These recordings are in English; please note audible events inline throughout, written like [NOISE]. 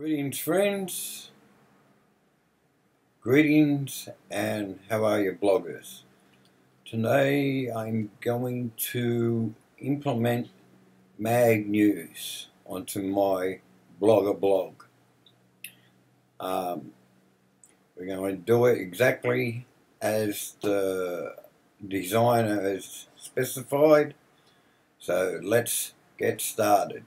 Greetings, friends. Greetings, and how are you, bloggers? Today I'm going to implement Mag News onto my Blogger blog. Um, we're going to do it exactly as the designer has specified. So let's get started.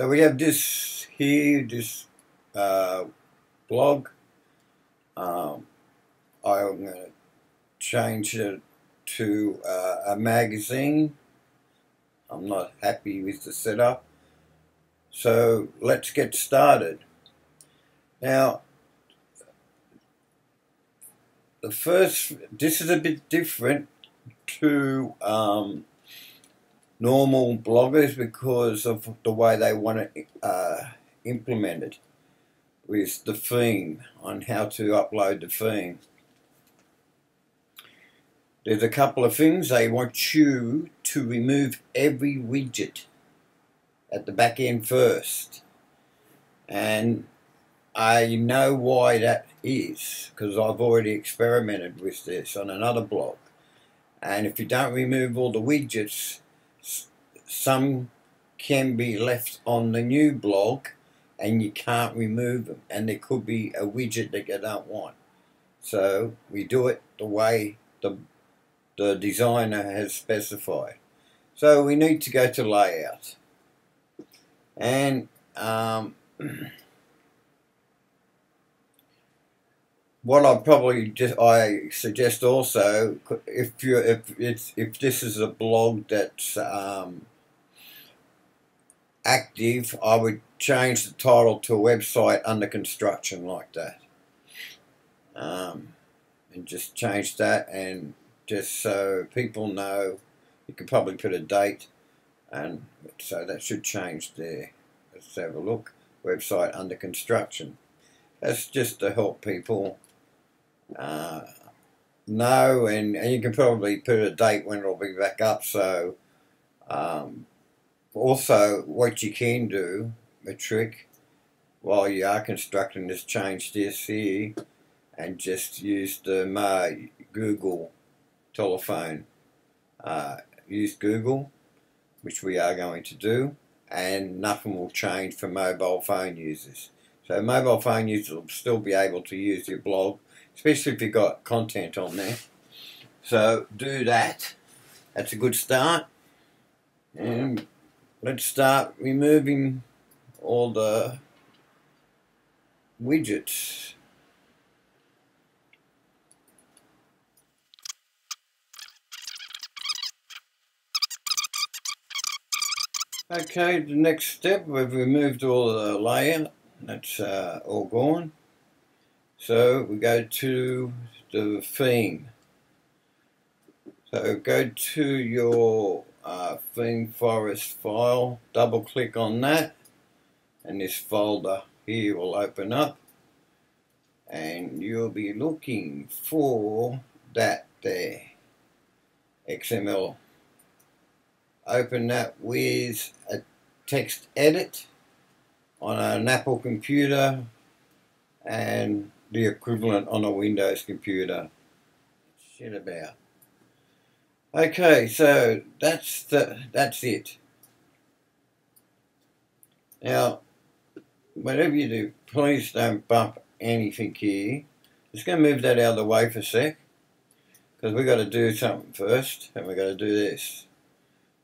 So we have this here, this uh, blog. Um, I'm going to change it to uh, a magazine. I'm not happy with the setup. So let's get started. Now, the first, this is a bit different to um, normal bloggers because of the way they want to uh, implement it with the theme on how to upload the theme. There's a couple of things they want you to remove every widget at the back end first and I know why that is because I've already experimented with this on another blog and if you don't remove all the widgets some can be left on the new blog and you can't remove them and there could be a widget that you don't want. So we do it the way the the designer has specified. So we need to go to layout. And um, [CLEARS THROAT] what I probably just I suggest also if you if it's if this is a blog that's um, active, I would change the title to website under construction like that. Um, and just change that and just so people know, you could probably put a date and so that should change there. Let's have a look. Website under construction. That's just to help people uh, know and, and you can probably put a date when it'll be back up so um, also, what you can do, a trick, while you are constructing this, change this here and just use the my Google telephone. Uh, use Google, which we are going to do, and nothing will change for mobile phone users. So mobile phone users will still be able to use your blog, especially if you've got content on there. So do that. That's a good start. And let's start removing all the widgets. Okay, the next step, we've removed all the layer. That's uh, all gone. So we go to the theme. So go to your uh, ThemeForest file, double click on that and this folder here will open up and you'll be looking for that there XML open that with a text edit on an Apple computer and the equivalent on a Windows computer. Shit about Okay, so that's the that's it. Now, whatever you do, please don't bump anything here. Just going to move that out of the way for a sec. Because we've got to do something first. And we've got to do this.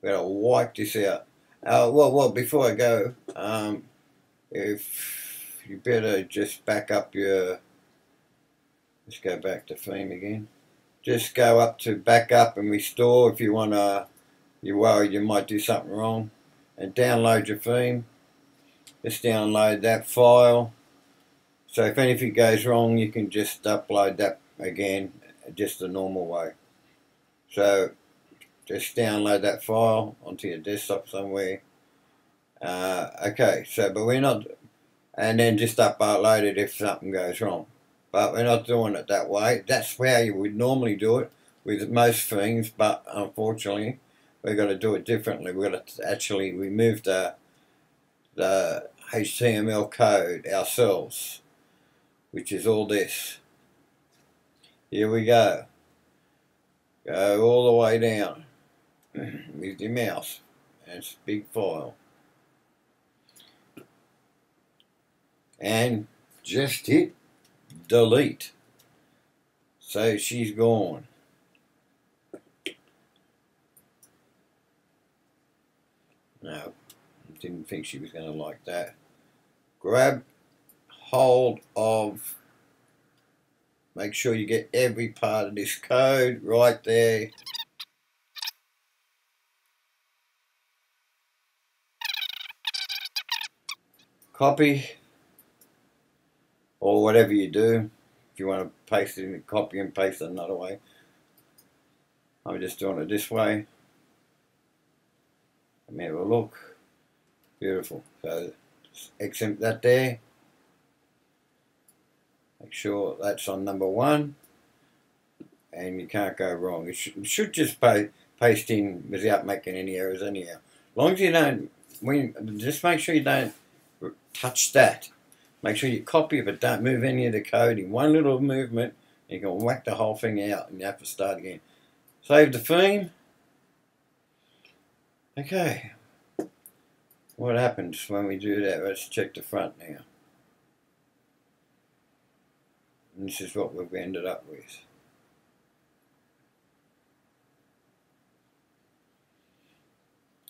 We've got to wipe this out. Uh, well, well, before I go, um, if you better just back up your... Let's go back to theme again just go up to backup and restore if you want to, you're worried you might do something wrong. And download your theme. Just download that file. So if anything goes wrong, you can just upload that again, just the normal way. So just download that file onto your desktop somewhere. Uh, okay, so but we're not, and then just upload it if something goes wrong but we're not doing it that way. That's how you would normally do it with most things, but unfortunately, we've got to do it differently. We've got to actually remove the the HTML code ourselves, which is all this. Here we go. Go all the way down [CLEARS THROAT] with your mouse. A big file. And just hit delete. Say she's gone. No, didn't think she was going to like that. Grab hold of, make sure you get every part of this code right there. Copy, or whatever you do. If you want to paste it, in, copy and paste it another way. I'm just doing it this way. Let me have a look. Beautiful. So exempt that there. Make sure that's on number one. And you can't go wrong. It should, should just pay, paste in without making any errors anyhow. As long as you don't, when, just make sure you don't touch that. Make sure you copy it, but don't move any of the code in one little movement. You can whack the whole thing out and you have to start again. Save the theme. Okay. What happens when we do that? Let's check the front now. And this is what we've ended up with.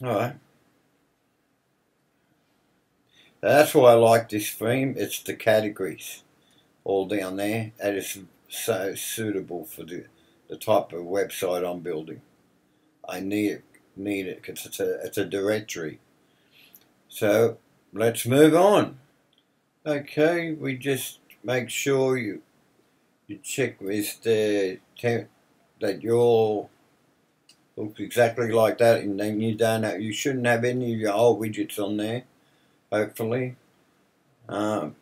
Alright. That's why I like this theme. It's the categories all down there. That is so suitable for the, the type of website I'm building. I need it need it because it's a, it's a directory. So let's move on. Okay, we just make sure you you check with the temp that your looks exactly like that and then you don't have, you shouldn't have any of your old widgets on there hopefully um,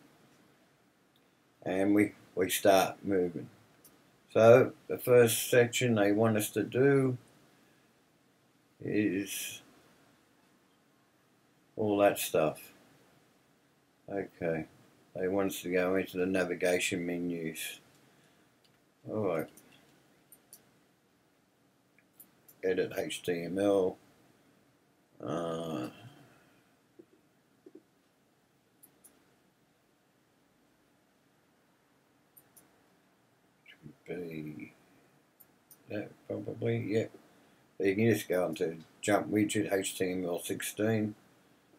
and we we start moving so the first section they want us to do is all that stuff. Okay, they want us to go into the navigation menus. Alright. Edit HTML. Uh, be that probably, yeah. You can just go onto jump widget HTML16. It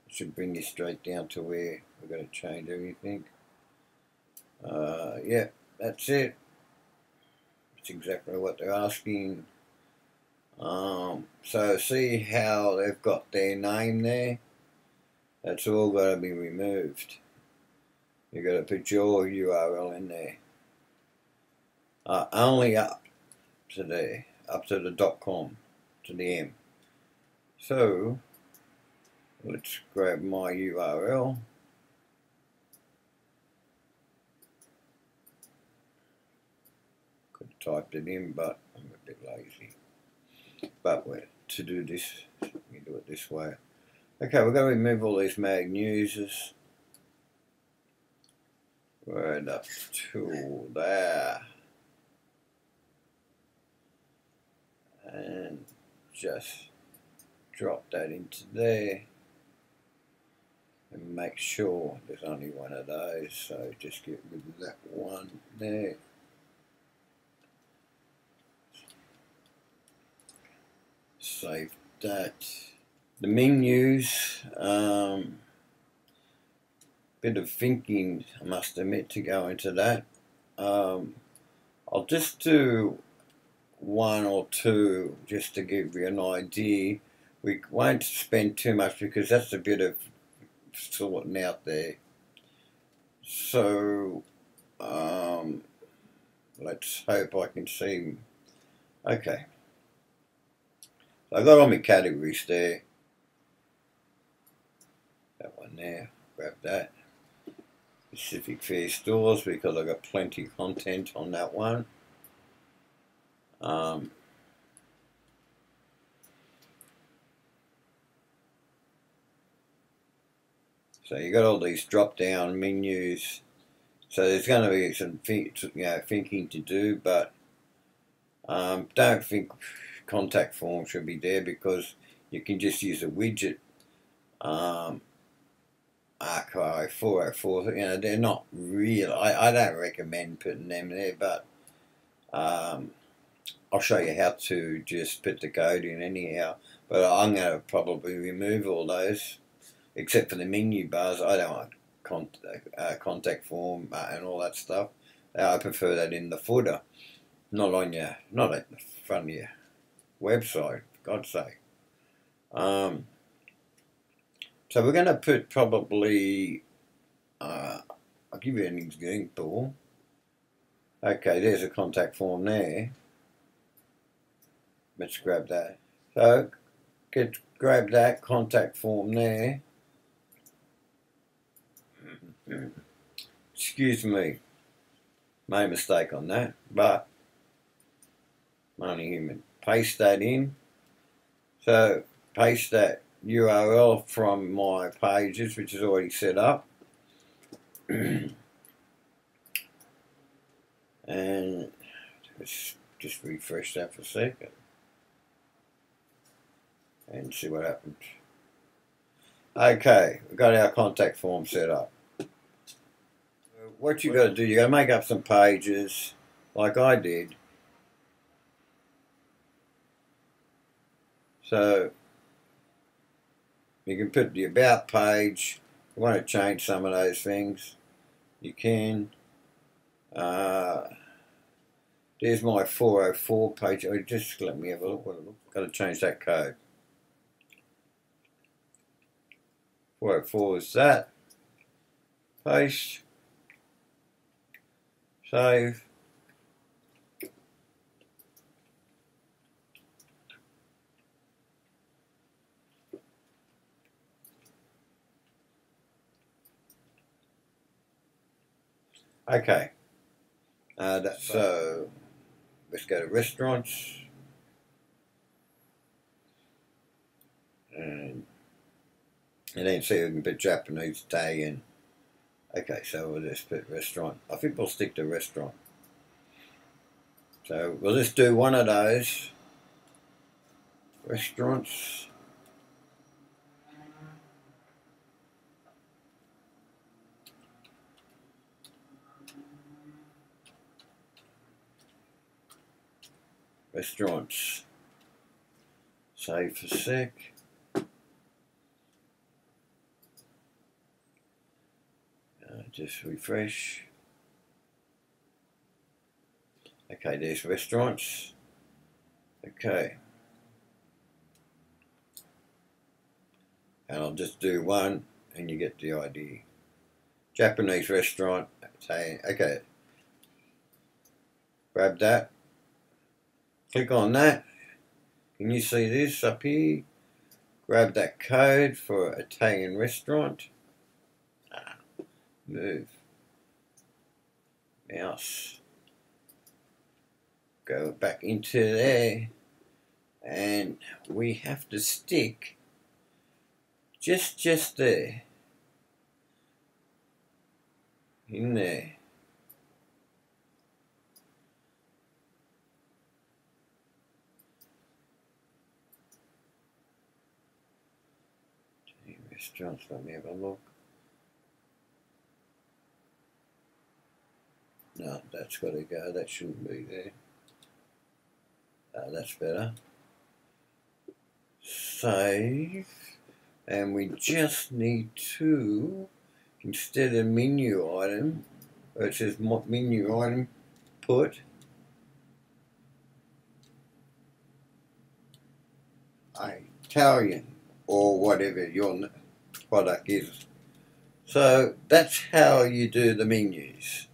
should bring you straight down to where we're going to change everything. Uh, yeah, that's it. That's exactly what they're asking. Um, so see how they've got their name there? That's all got to be removed. You've got to put your URL in there. Uh, only up to there, up to the dot .com to the M. So let's grab my URL. Could have typed it in, but I'm a bit lazy. But to do this, we do it this way. Okay, we're going to remove all these mag users. Right up to there. And just drop that into there and make sure there's only one of those. So just get rid of that one there. Save that. The menus um, bit of thinking I must admit to go into that. Um, I'll just do one or two just to give you an idea. We won't spend too much because that's a bit of sorting out there. So um, let's hope I can see. Okay. So I got all my categories there. That one there, grab that. Pacific Fair Stores because I've got plenty of content on that one. Um, So you got all these drop down menus. So there's going to be some you know thinking to do, but um, don't think contact form should be there because you can just use a widget. Um, Archive 404, you know, they're not real. I, I don't recommend putting them there, but um, I'll show you how to just put the code in anyhow. But I'm going to probably remove all those, except for the menu bars. I don't want contact, uh, contact form uh, and all that stuff. I prefer that in the footer, not on your, not at the front of your website. For God's sake. Um, so we're going to put probably, uh, I'll give you an example. Okay, there's a contact form there. Let's grab that. So, get grab that contact form there. Excuse me, made mistake on that, but I'm only human. Paste that in. So, paste that URL from my pages, which is already set up. [CLEARS THROAT] and just refresh that for a second and see what happens. Okay, we've got our contact form set up. What you got to do, you got to make up some pages like I did. So you can put the about page. You want to change some of those things, you can. Uh, there's my 404 page. Oh, just let me have a look. I've got to change that code. 404 is that. Paste. Save. Okay. Uh, that, so let's go to restaurants. And, and then see if we can put Japanese, Italian. Okay, so we'll just put restaurant. I think we'll stick to restaurant. So we'll just do one of those. Restaurants. restaurants. Save for sec. Uh, just refresh. Okay, there's restaurants. Okay. And I'll just do one and you get the idea. Japanese restaurant. Okay. Grab that. Click on that. Can you see this up here? Grab that code for Italian restaurant. Move. Mouse. Go back into there. And we have to stick just just there. In there. Let me have a look. No, that's got to go. That shouldn't be there. Uh, that's better. Save. And we just need to, instead of menu item, where it says menu item, put Italian or whatever your product is. So that's how you do the menus.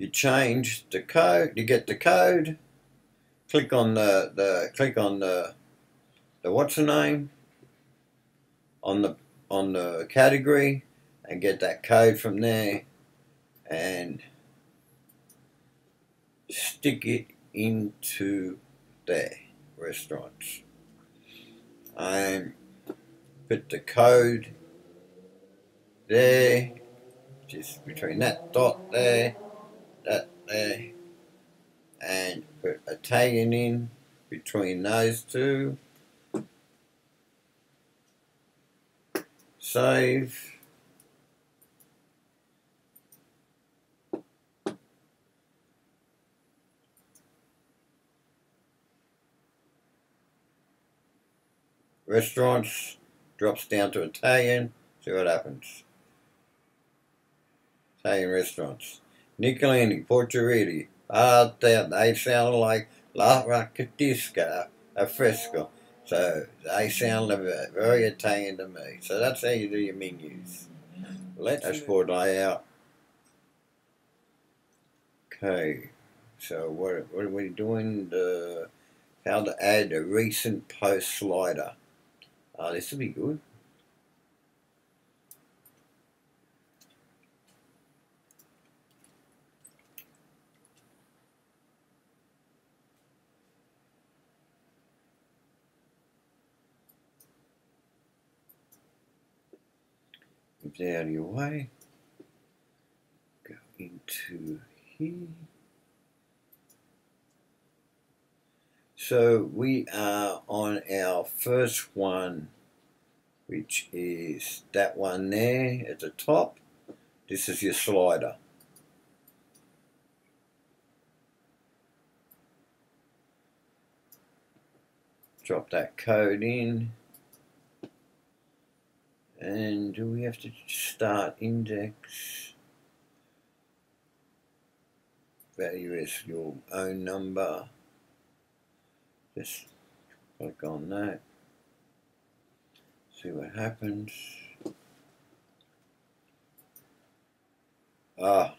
You change the code, you get the code, click on the, the click on the the what's the name? On the on the category and get that code from there and stick it into there restaurants. And put the code there, just between that dot there, that there, and put a tagging in between those two. Save. Restaurants drops down to Italian. See what happens. Italian restaurants. Nicolini, Porcherini, ah, they sound like La Raccatisca, a fresco. So they sound very Italian to me. So that's how you do your menus. Let's dashboard layout. Okay, so what, what are we doing? The, how to add a recent post slider. Uh, this will be good. Get out of your way. Go into here. So we are on our first one, which is that one there at the top. This is your slider. Drop that code in. And do we have to start index? Value is your own number. Just click on that. See what happens. Ah.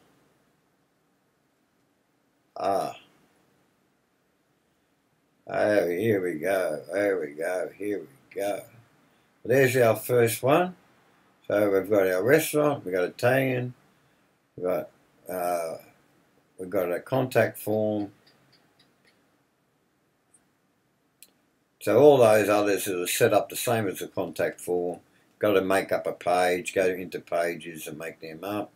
Ah. Oh, here we go. There we go. Here we go. There's our first one. So we've got our restaurant, we've got Italian, we've got uh, we've got a contact form, So all those others are set up the same as the contact form. Got to make up a page, go into pages and make them up.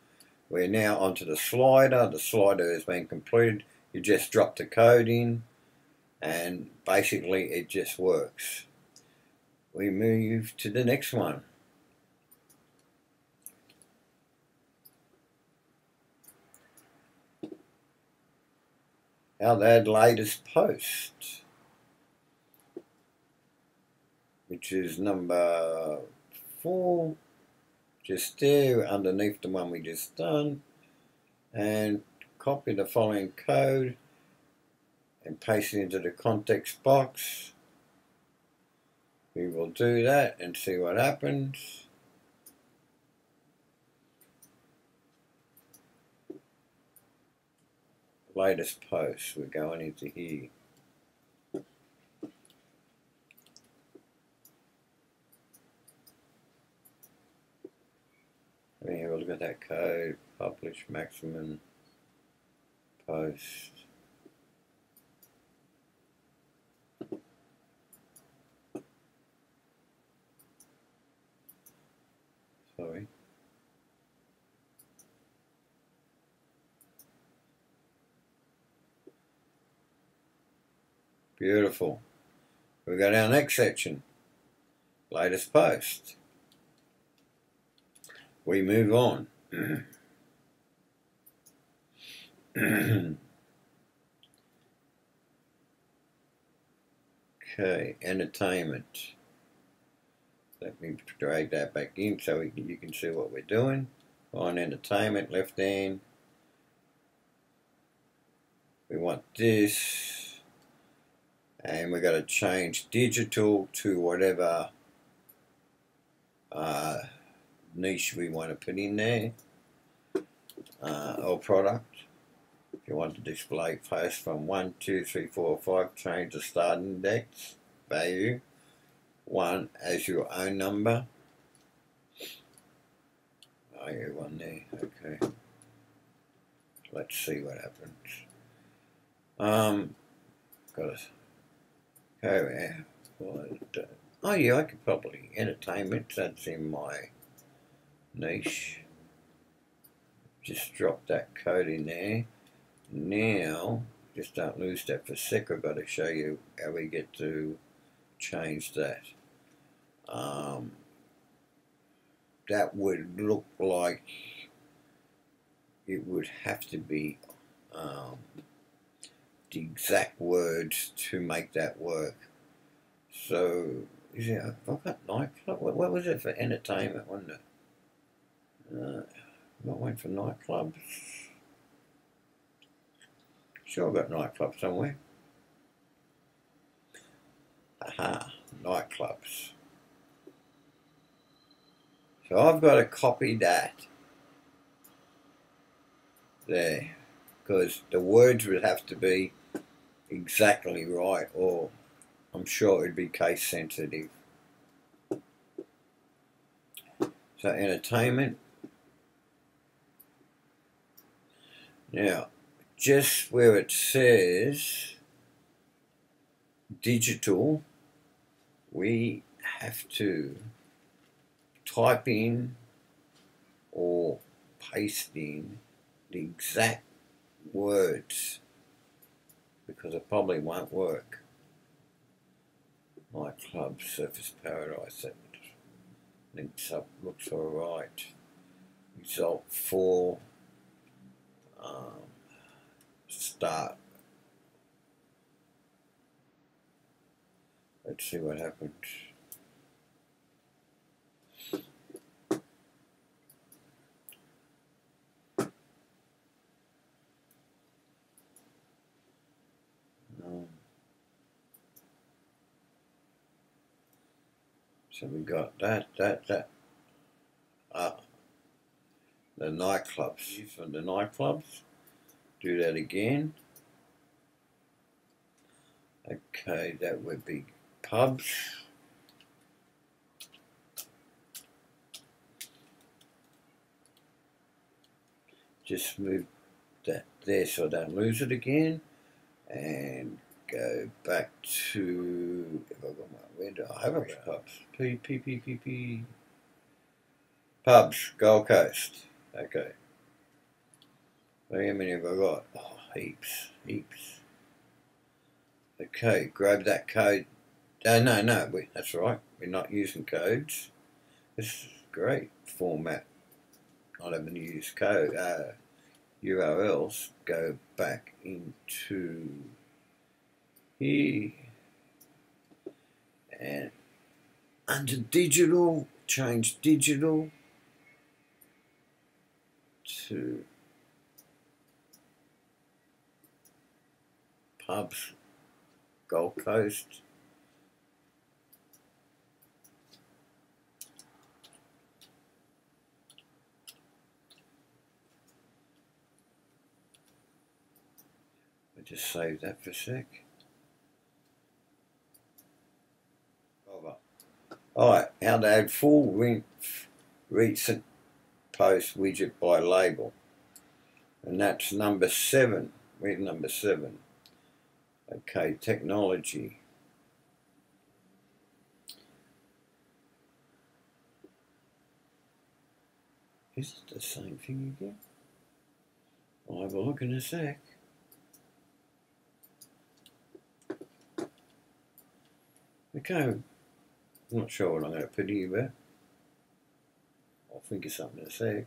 We're now onto the slider. The slider has been completed. You just drop the code in and basically it just works. We move to the next one. To add latest post which is number four, just there underneath the one we just done, and copy the following code and paste it into the context box. We will do that and see what happens. Latest post, we're going into here. Being able to get that code, publish maximum post. Sorry. Beautiful. We've got our next section. Latest post we move on. [CLEARS THROAT] okay, entertainment. Let me drag that back in so can, you can see what we're doing. On entertainment, left hand. We want this. And we're going to change digital to whatever uh, niche we want to put in there uh, or product. If you want to display post from 1, 2, 3, 4, 5, change the start index value 1 as your own number. Oh, yeah, one there, okay. Let's see what happens. Um, got oh yeah, oh yeah, I could probably entertainment. That's in my niche. Just drop that code in there. Now, just don't lose that for a sec. I've got to show you how we get to change that. Um, that would look like it would have to be um, the exact words to make that work. So, it, I got nightclub. What, what was it for entertainment, wasn't it? Uh, got one for nightclubs. Sure, I've got nightclub somewhere. Aha, nightclubs. So I've got to copy that there because the words would have to be exactly right or I'm sure it'd be case sensitive. So entertainment. Now, just where it says digital, we have to type in or paste in the exact words because it probably won't work. My club Surfers Paradise that links up looks alright. Result 4 um, start. Let's see what happens. Um, so we got that, that, that. Ah, the nightclubs. For the nightclubs, do that again. Okay, that would be pubs. Just move that there so I don't lose it again. And go back to, if I got my, do I have it? Pubs. P, P, P, P, P. Pubs, Gold Coast. Okay. How many have I got? Oh, heaps, heaps. Okay, grab that code. Uh, no, no, we, that's right. We're not using codes. This is great format. Not having to use code uh, URLs. Go back into here and under digital, change digital to pubs, Gold Coast. I just save that for a sec. Over. Alright, how to add full recent post widget by label. And that's number seven. Where's number seven? Okay, technology. Is it the same thing again? I'll have a look in a sec. Okay, I'm not sure what I'm going to put but I'll think of something in a sec.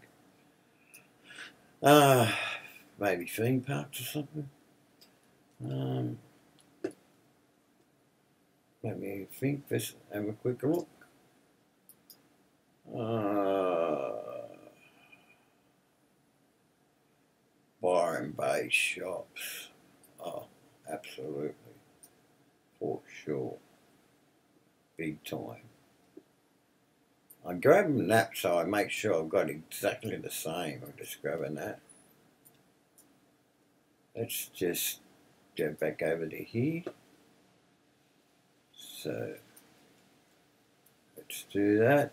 Uh, maybe theme parks or something. Um, let me think this, have a quick look. Uh, Byron Bay shops. Oh, absolutely. For sure. Big time. I grab that so I make sure I've got exactly the same. I'm just grabbing that. Let's just go back over to here. So let's do that.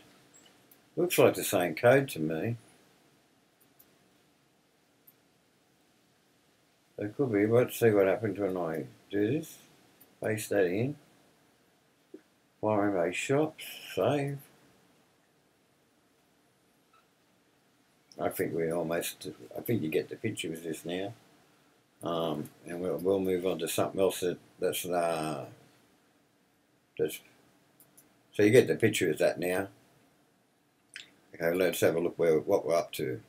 Looks like the same code to me. It could be. Let's see what happens when I do this. Paste that in. Byron Bay Shops, save. I think we almost, I think you get the picture with this now. Um, and we'll, we'll move on to something else that, that's, uh, that's, so you get the picture of that now. Okay, let's have a look where what we're up to.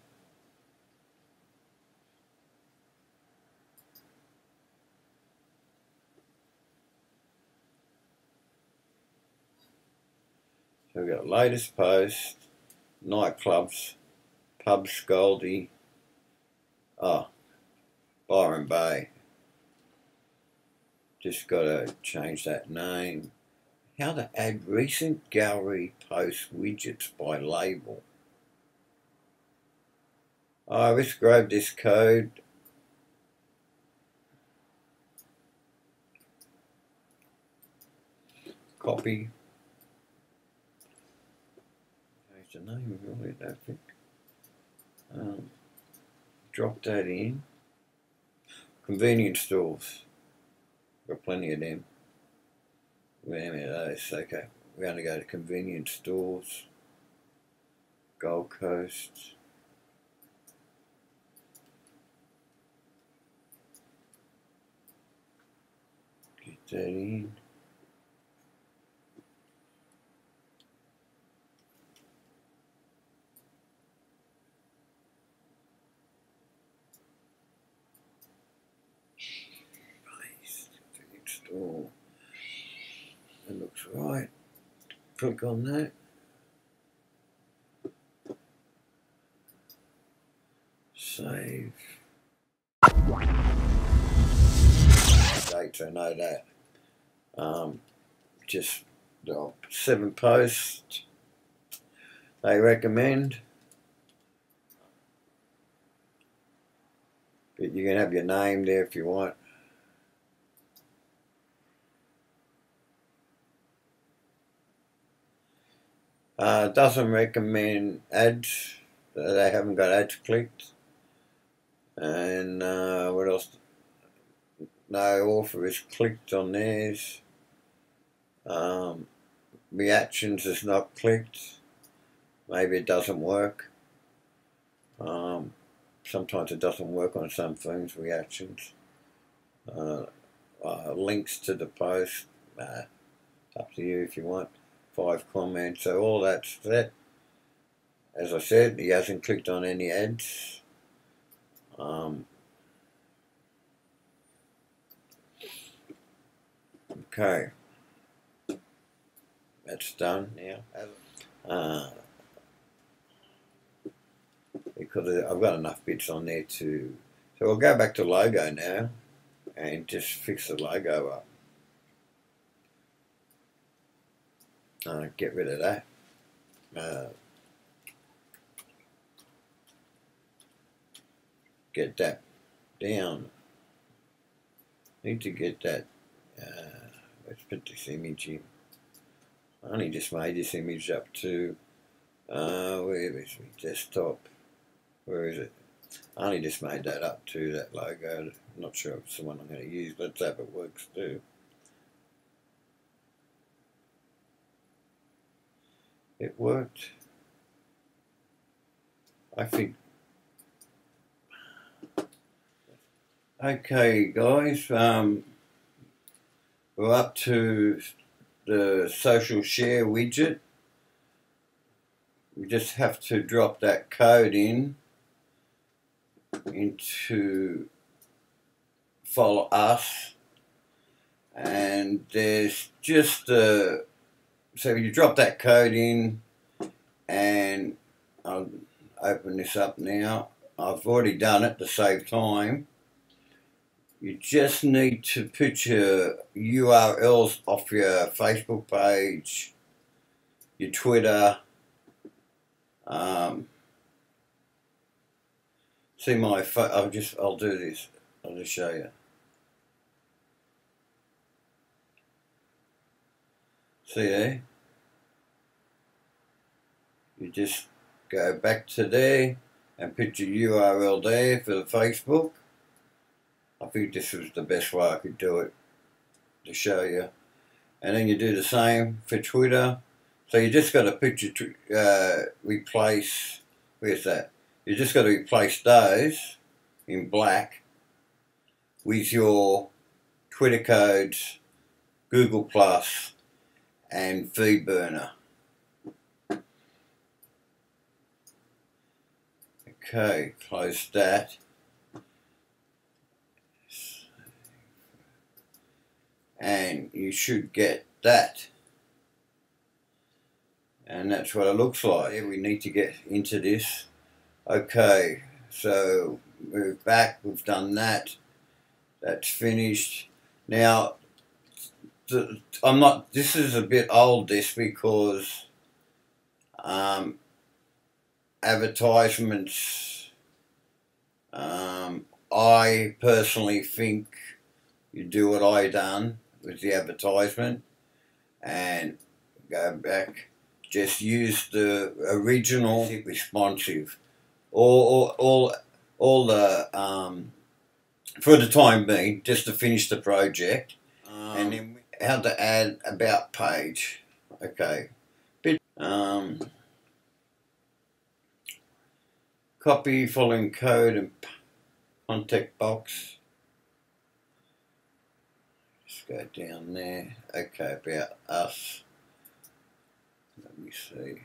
So we've got latest post, nightclubs, pubs, Goldie, oh, Byron Bay. Just got to change that name. How to add recent gallery post widgets by label. Oh, let's grab this code. Copy. Name of it, I think. Um, drop that in. Convenience stores. Got plenty of them. Wait a minute, those. Okay, we're going to go to convenience stores. Gold Coast. Get that in. That looks right. Click on that. Save. Dates, I know that. Um, just the seven posts they recommend. But you can have your name there if you want. Uh, doesn't recommend ads. They haven't got ads clicked. And uh, what else? No author is clicked on theirs. Um, reactions is not clicked. Maybe it doesn't work. Um, sometimes it doesn't work on some things, reactions. Uh, uh, links to the post, uh, up to you if you want five comments, so all that's set. As I said, he hasn't clicked on any ads. Um, okay, that's done now. Uh, because I've got enough bits on there to, so we'll go back to logo now and just fix the logo up. Uh, get rid of that. Uh, get that down. Need to get that. Uh, let's put this image in. I only just made this image up to. Uh, where is my desktop? Where is it? I only just made that up to that logo. I'm not sure if it's the one I'm going to use. Let's hope it works too. It worked. I think. Okay, guys, um, we're up to the social share widget. We just have to drop that code in into follow us and there's just a so you drop that code in and I'll open this up now. I've already done it to save time. You just need to put your URLs off your Facebook page, your Twitter. Um, see my, I'll just, I'll do this. I'll just show you. See there? You just go back to there and put your URL there for the Facebook. I think this was the best way I could do it to show you. and then you do the same for Twitter. So you just got to your uh, replace. Where's that? You just got to replace those in black with your Twitter codes, Google Plus, and feed burner. Okay, close that. And you should get that. And that's what it looks like. We need to get into this. Okay, so move back, we've done that. That's finished. Now, I'm not, this is a bit old, this, because um, advertisements, um, I personally think you do what I done with the advertisement and go back, just use the original responsive. All, all, all, all the, um, for the time being, just to finish the project. Um, and then how to add about page. Okay. Bit, um, copy following code and contact box. Just go down there. Okay, about us. Let me see.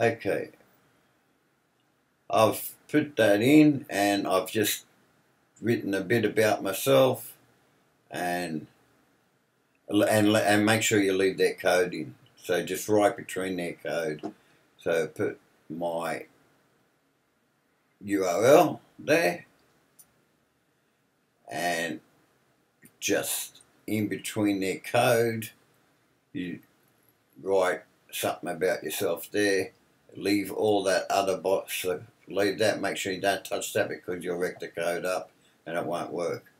Okay. I've put that in and I've just written a bit about myself and and and make sure you leave their code in. So just write between their code. So put my URL there and just in between their code you write something about yourself there leave all that other box leave that make sure you don't touch that because you'll wreck the code up and it won't work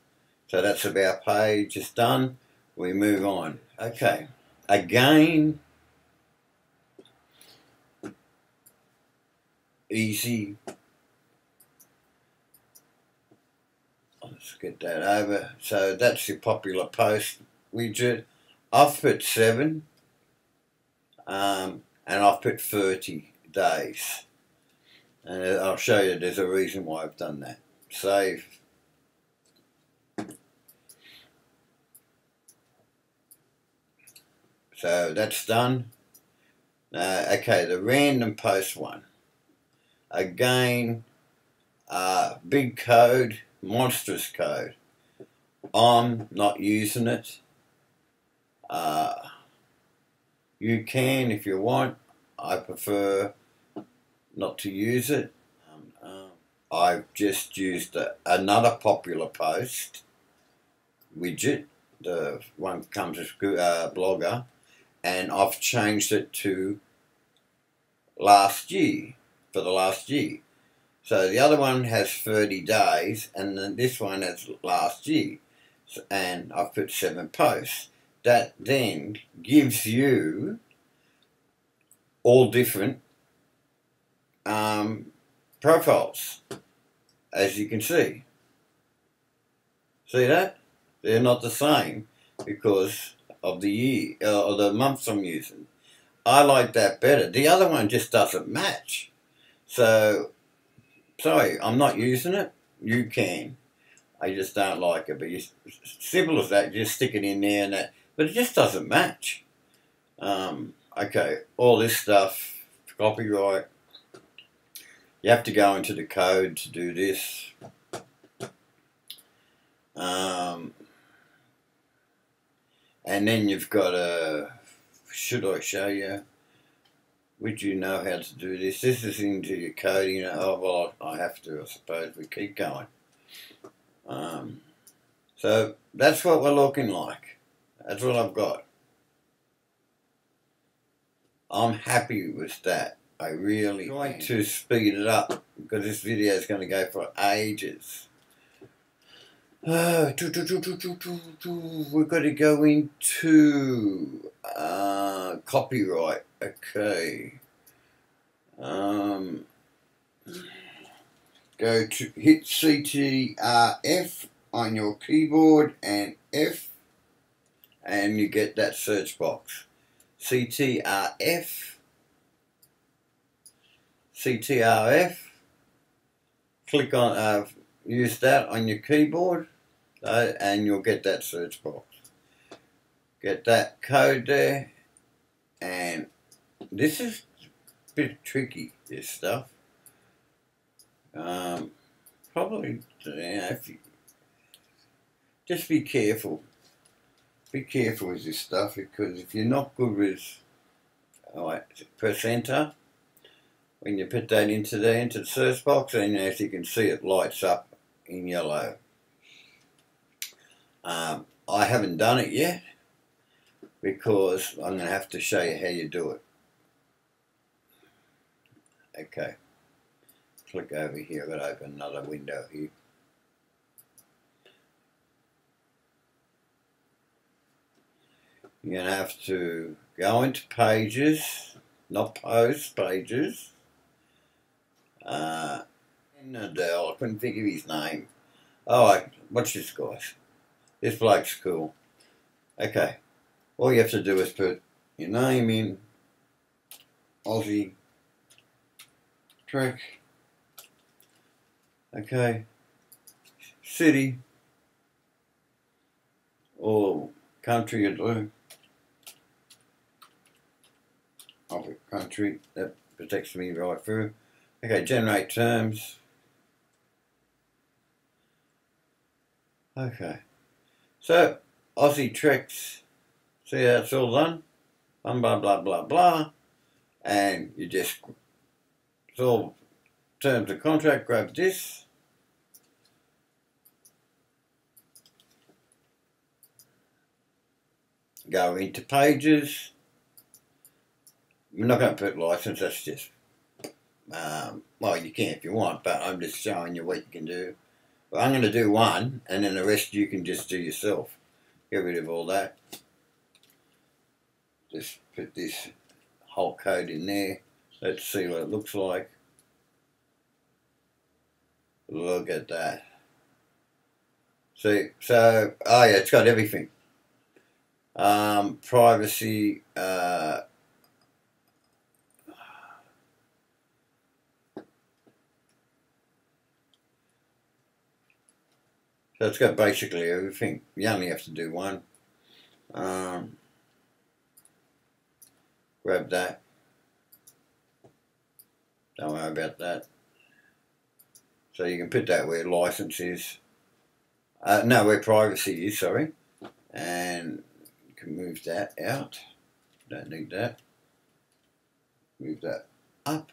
so that's about page is done. We move on. Okay. Again, easy. Let's get that over. So that's the popular post widget. I've put seven, um, and I've put 30 days. And I'll show you there's a reason why I've done that. Save. So that's done. Uh, okay, the random post one. Again, uh, big code, monstrous code. I'm not using it. Uh, you can if you want. I prefer not to use it. Um, um, I've just used a, another popular post widget. The one comes with uh, Blogger and I've changed it to last year for the last year. So the other one has 30 days and then this one has last year. And I've put seven posts. That then gives you all different um, profiles, as you can see. See that? They're not the same because of the year uh, or the months I'm using. I like that better. The other one just doesn't match. So, sorry, I'm not using it. You can. I just don't like it. But you, simple as that, just stick it in there and that. But it just doesn't match. Um, okay, all this stuff, copyright. You have to go into the code to do this. Um, and then you've got a, should I show you? Would you know how to do this? This is into your coding. Oh, well, I have to, I suppose. We keep going. Um, so that's what we're looking like. That's what I've got. I'm happy with that. I really trying to speed it up because this video is going to go for ages. Uh, do, do, do. We've got to go into uh, copyright. Okay. Um, go to hit CTRF on your keyboard and F and you get that search box. CTRF, CTRF, click on, uh, use that on your keyboard and you'll get that search box. Get that code there and this is a bit tricky, this stuff. Um, probably, you know, you, just be careful. Be careful with this stuff because if you're not good with, alright, press enter. When you put that into there, into the search box, and as you can see, it lights up in yellow. Um, I haven't done it yet because I'm going to have to show you how you do it. Okay. Click over here. I've got open another window here. You're going to have to go into pages, not posts, pages. Uh, Nadell, I couldn't think of his name. Oh, what's this guy's? This bloke's cool. Okay. All you have to do is put your name in, Aussie Trek. Okay. City. Or country you do. Of a country. That protects me right through. Okay, generate terms. Okay. So, Aussie Tricks, See how it's all done? Blah, blah, blah, blah, blah. And you just so, terms of contract, grab this. Go into pages. We're not going to put license, that's just, um, well, you can if you want, but I'm just showing you what you can do. But I'm going to do one, and then the rest you can just do yourself. Get rid of all that. Just put this whole code in there. Let's see what it looks like. Look at that. See, so, oh yeah, it's got everything. Um, privacy, uh, So it's got basically everything. You only have to do one. Um, grab that. Don't worry about that. So you can put that where license is. Uh, no, where privacy is, sorry. And you can move that out. Don't need that. Move that up.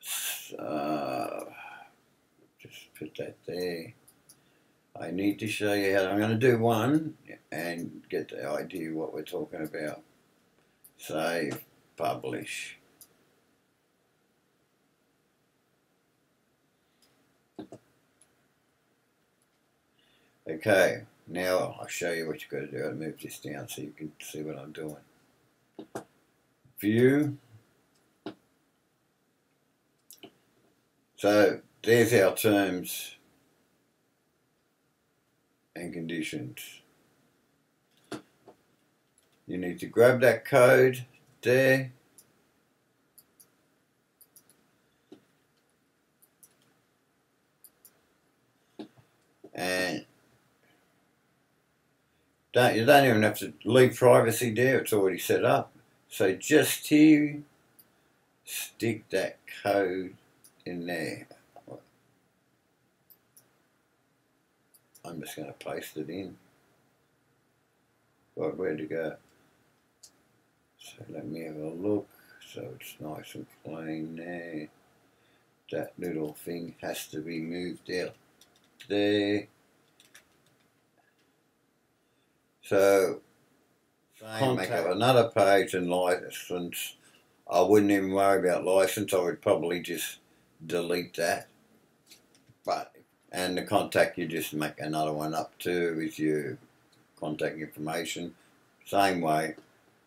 So, put that there. I need to show you how I'm going to do one and get the idea what we're talking about. Save, publish. Okay, now I'll show you what you've got to do. I'll move this down so you can see what I'm doing. View. So there's our terms and conditions. You need to grab that code there. And don't, you don't even have to leave privacy there, it's already set up. So just here, stick that code in there. I'm just going to paste it in. Right, where to go? So let me have a look. So it's nice and plain there. That little thing has to be moved out there. So, same, make up another page and license. I wouldn't even worry about license. I would probably just delete that. But and the contact you just make another one up too with your contact information. Same way.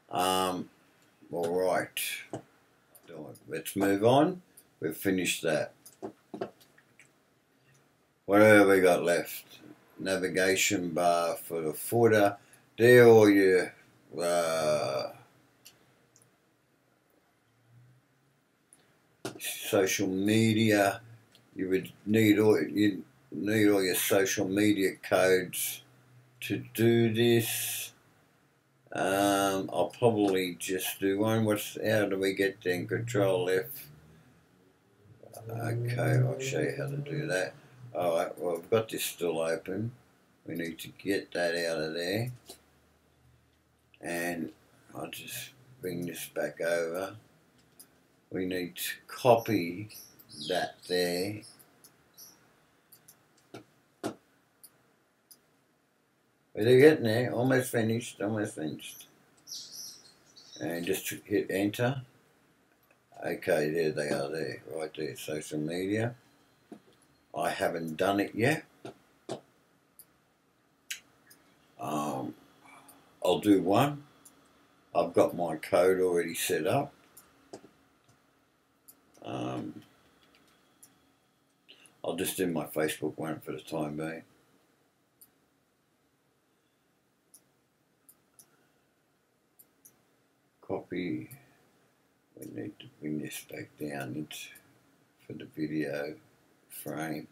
Um, all right. Let's move on. We've finished that. What have we got left? navigation bar for the footer. There all your uh, social media. You would need all you need all your social media codes to do this. Um, I'll probably just do one. What's how do we get there? Control F. Okay, I'll show you how to do that. Alright, well I've got this still open. We need to get that out of there. And I'll just bring this back over. We need to copy that there. We're getting there, almost finished, almost finished. And just hit enter. Okay, there they are there, right there, social media. I haven't done it yet. Um, I'll do one. I've got my code already set up. Um, I'll just do my Facebook one for the time being. Copy. We need to bring this back down into, for the video frame.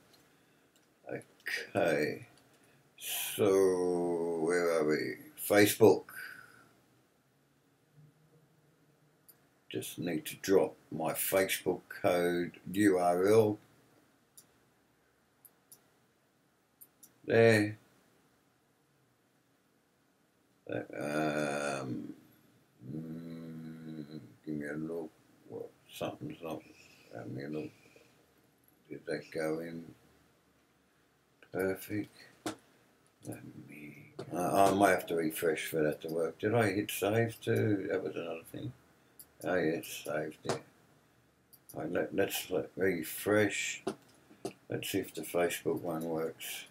Okay. So, where are we? Facebook. Just need to drop my Facebook code URL there. Um, me a look. What something's not. Give me a look. Did that go in? Perfect. Let me. Uh, I might have to refresh for that to work. Did I hit save too? That was another thing. Oh yeah, it's saved there. Right, let, let's let refresh. Let's see if the Facebook one works.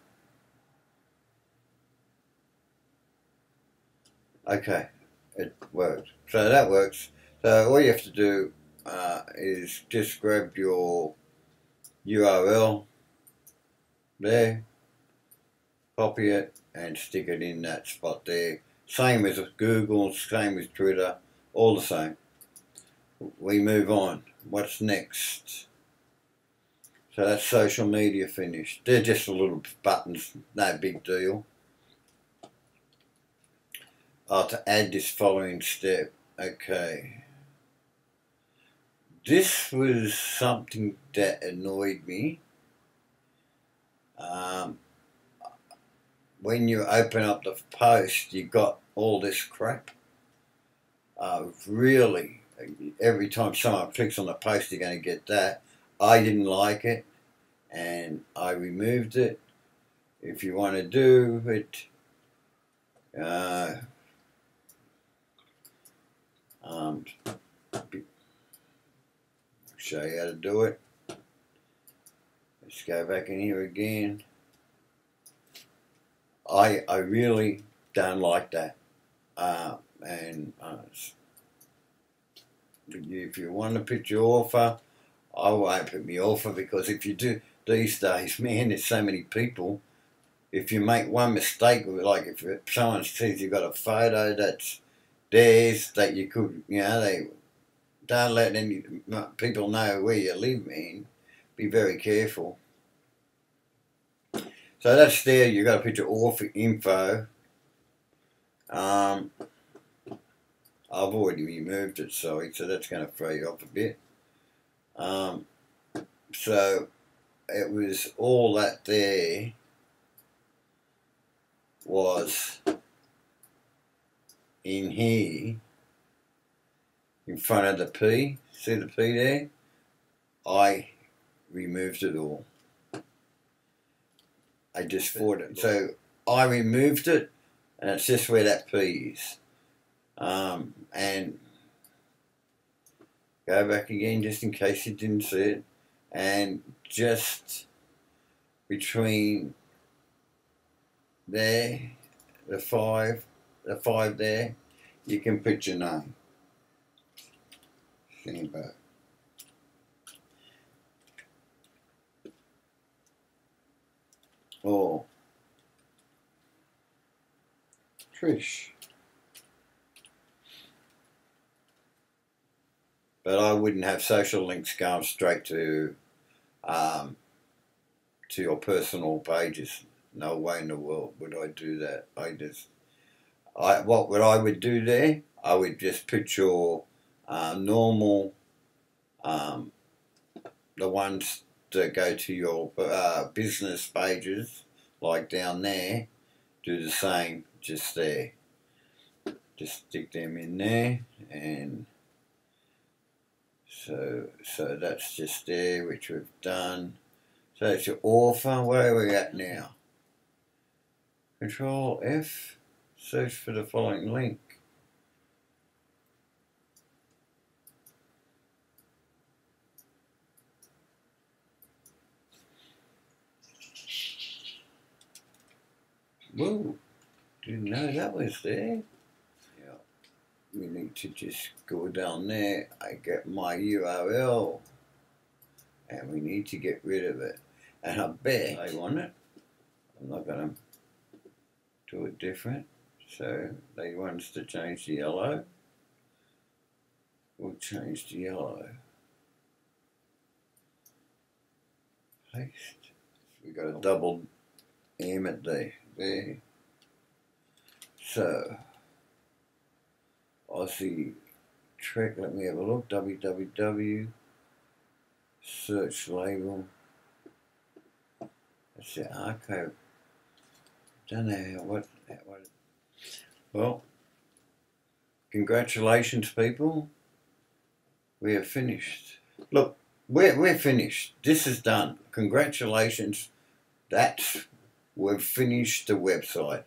Okay, it worked. So that works. So all you have to do uh, is just grab your URL there, copy it and stick it in that spot there. Same as Google, same as Twitter, all the same we move on. What's next? So that's social media finished. They're just a little buttons, no big deal. Oh, to add this following step. Okay. This was something that annoyed me. Um, when you open up the post, you got all this crap. Uh, really every time someone clicks on the post, you're going to get that. I didn't like it, and I removed it. If you want to do it, uh, um, show you how to do it. Let's go back in here again. I I really don't like that, uh, and uh, if you want to put your offer, I won't put my offer because if you do these days, [LAUGHS] man, there's so many people. If you make one mistake, like if someone says you've got a photo that's theirs that you could, you know, they don't let any people know where you live, man. Be very careful. So that's there. You've got to put your offer info. Um, I've already removed it, sorry, so that's going to throw you off a bit. Um, so it was all that there was in here in front of the P. See the P there? I removed it all. I just thought it. So I removed it and it's just where that P is. Um, and go back again just in case you didn't see it. And just between there, the five, the five there, you can put your name. Simba. Or Trish. But I wouldn't have social links going straight to um, to your personal pages. No way in the world would I do that. I just, I what would I would do there? I would just put your uh, normal, um, the ones that go to your uh, business pages, like down there, do the same just there. Just stick them in there and so so that's just there which we've done. So it's your author, where are we at now? Control F, search for the following link. Whoa, didn't know that was there. Yeah, we need to just go down there. I get my URL and we need to get rid of it. And I bet I want it. I'm not going to do it different. So they want us to change the yellow. We'll change the yellow. Paste. We got a oh. double M at there there. So, Aussie Trek, let me have a look, www, search label, that's the archive, don't know what, what, well, congratulations people, we are finished. Look, we're, we're finished, this is done, congratulations, that's we've finished the website.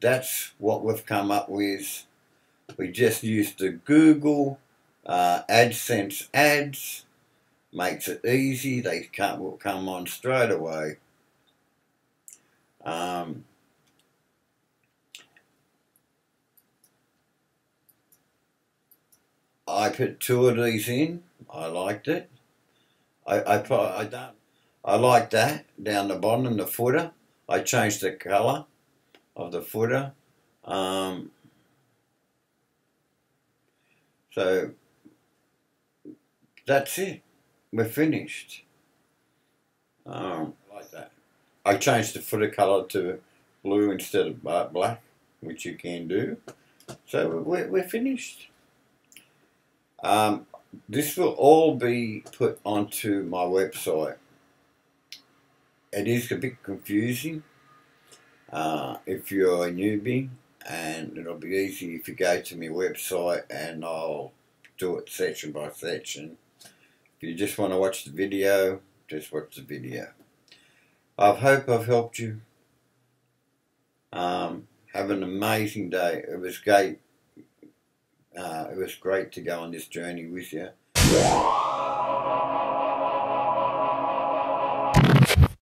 That's what we've come up with. We just used the Google uh, AdSense ads. Makes it easy. They can't will come on straight away. Um, I put two of these in. I liked it. I I I don't. I like that down the bottom, the footer. I changed the color of the footer. Um, so that's it. We're finished. Um, like that. I changed the footer color to blue instead of black, which you can do. So we're, we're finished. Um, this will all be put onto my website it is a bit confusing uh, if you're a newbie and it'll be easy if you go to my website and I'll do it section by section. If you just want to watch the video, just watch the video. I hope I've helped you. Um, have an amazing day. It was great. Uh, it was great to go on this journey with you.